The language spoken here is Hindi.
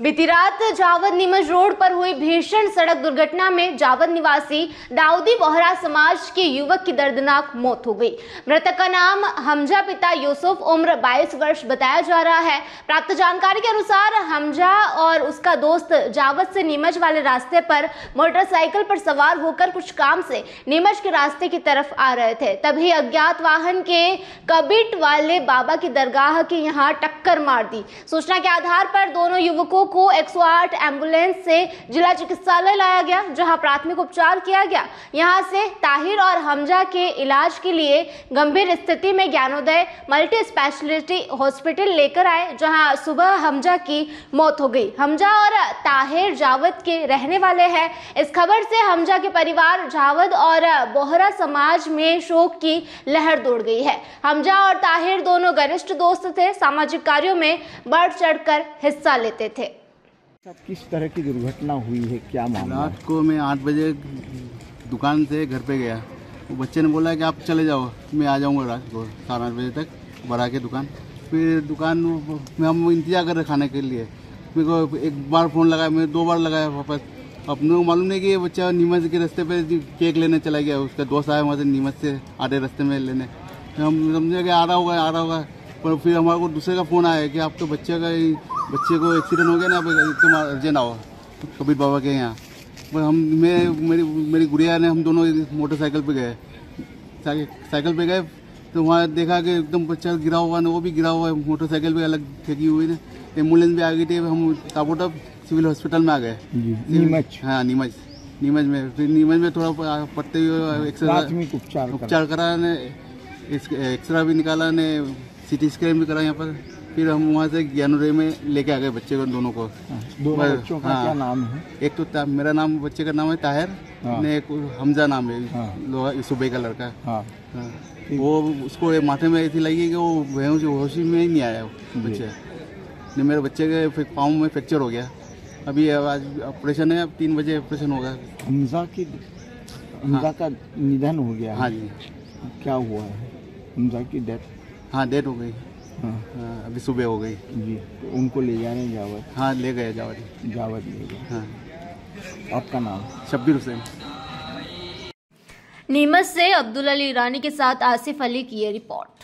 बीती रात जावद नीमच रोड पर हुई भीषण सड़क दुर्घटना में जावद निवासी दाऊदी बोहरा समाज के युवक की दर्दनाक मौत हो गई। मृतक का नाम हमजा पिता यूसुफ, उम्र 22 वर्ष बताया जा रहा है। प्राप्त जानकारी के अनुसार हमजा और उसका दोस्त जावद से नीमच वाले रास्ते पर मोटरसाइकिल पर सवार होकर कुछ काम से नीमच के रास्ते की तरफ़ आ रहे थे। तभी अज्ञात वाहन के कबिट वाले बाबा की दरगाह के यहाँ टक्कर मार दी। सूचना के आधार पर दोनों युवकों को 108 एंबुलेंस से जिला चिकित्सालय लाया गया, जहाँ प्राथमिक उपचार किया गया। यहाँ से ताहिर और हमजा के इलाज के लिए गंभीर स्थिति में ज्ञानोदय मल्टी स्पेशलिटी हॉस्पिटल लेकर आए, जहाँ सुबह हमजा की मौत हो गई। हमजा और ताहिर जावद के रहने वाले हैं। इस खबर से हमजा के परिवार जावद और बोहरा समाज में शोक की लहर दौड़ गई है। हमजा और ताहिर दोनों घनिष्ठ दोस्त थे, सामाजिक कार्यों में बढ़ चढ़कर हिस्सा लेते थे। साथ किस तरह की दुर्घटना हुई है? क्या मामला रात को मैं आठ बजे दुकान से घर पे गया। वो बच्चे ने बोला कि आप चले जाओ, मैं आ जाऊँगा रात को साढ़े आठ बजे तक बढ़ा के दुकान। फिर दुकान में हम इंतज़ार कर रहे खाने के लिए। मेरे को एक बार फ़ोन लगाया, मैं दो बार लगाया वापस। अपने को मालूम नहीं कि ये बच्चा नीमच के रास्ते पे केक लेने चला गया, उसका दोस्त आया वहाँ से नीमच से आधे रास्ते में लेने। हम समझे कि आ रहा होगा, आ रहा होगा। पर फिर हमारे को दूसरे का फ़ोन आया कि आप तो बच्चे का बच्चे को एक्सीडेंट हो गया ना अब तुम अर्जेंट आओ कबीर बाबा के यहाँ। हम मैं मेरी मेरी गुड़िया ने हम दोनों मोटरसाइकिल पे गए। साइकिल पे गए तो वहाँ देखा कि एकदम बच्चा गिरा हुआ ना वो भी गिरा हुआ है। मोटरसाइकिल पे अलग फेंकी हुई ना। एंबुलेंस भी आ गई थी हम ताबोटब सिविल हॉस्पिटल में आ गए। नीमच। हाँ नीमच। नीमच में फिर नीमच में थोड़ा पड़ते हुए प्राथमिक उपचार। उपचार करा। ने एक्सरा भी निकाला ने सीटी स्कैन भी करा यहाँ पर। फिर हम वहाँ से ज्ञानोदय में लेके आ गए बच्चे को दोनों को। हाँ, दोनों बच्चों का हाँ। क्या नाम है? एक तो मेरा नाम बच्चे का नाम है ताहिर हाँ। ने एक हमजा नाम है हाँ। सुबह का लड़का। हाँ। हाँ। वो उसको माथे में ऐसी लगी कि वो बेहोश होश में ही नहीं आया बच्चे। ने मेरे बच्चे के पाँव में फ्रैक्चर हो गया। अभी आज ऑपरेशन है अब तीन बजे ऑपरेशन होगा। हमजा की हमजा का निधन हो गया। हाँ जी। क्या हुआ है? हमजा की डेथ हाँ डेट हो गई। हाँ। हाँ, अभी सुबह हो गई। जी। तो उनको ले जाने जावत? हाँ ले गए जावर जावत ले गए। हाँ। आपका नाम? शब्बीर हुसैन। नीमच से अब्दुल अली ईरानी के साथ आसिफ अली की ये रिपोर्ट।